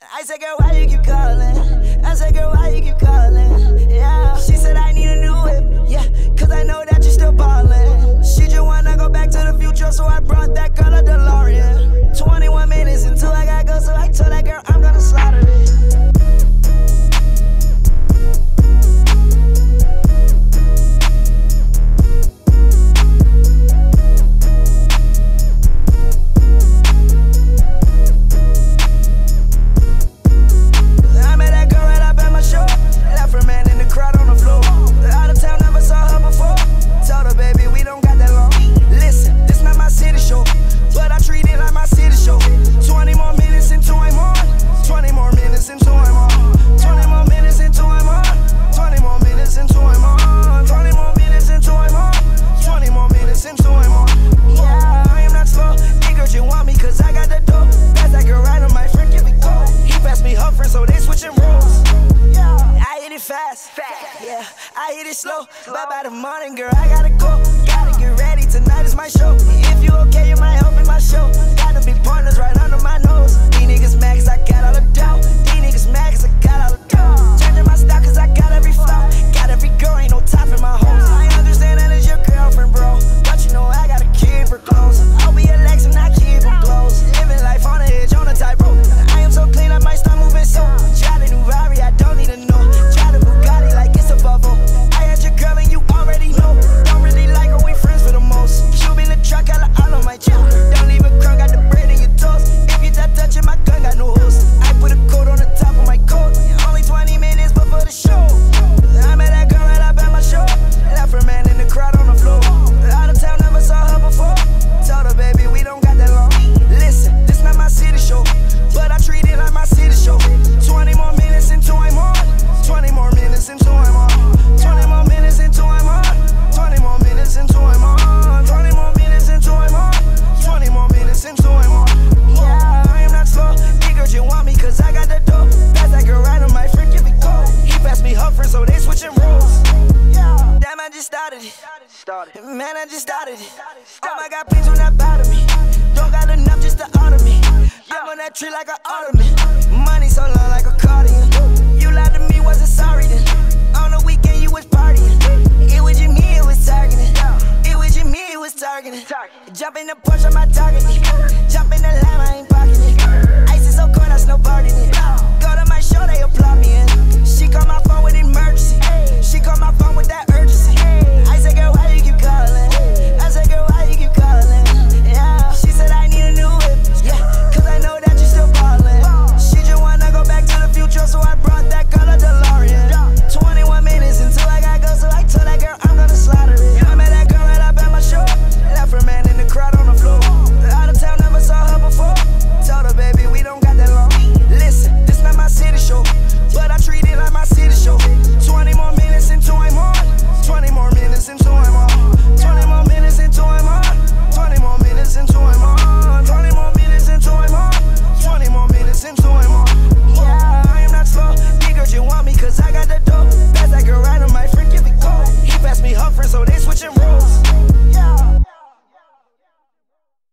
I said, girl, why you keep calling? I said, girl, why you keep calling? Yeah. She said, I need a new whip. Yeah, cause I know that you're still ballin'. She just wanna go back to the future, so I brought that girl. fast, fast. Yeah, I hit it slow. Bye bye the morning, girl. I gotta go. Gotta get ready tonight. this and two. Yeah, I am not slow. Nigga, you want me cause I got the dope. Pass that girl right on my freaking be cold. He passed me Humphrey, so they switching roles. Yeah, damn, I just started it. Man, I just started it. Oh my god, please do not bother me. Don't got enough just to honor me. I'm on that tree like an ottoman. Money so long like a cardigan. targeting. Jump in the Porsche, my target. Jump in the lamb, I ain't parking it. Ice is so cold, I snowboarding.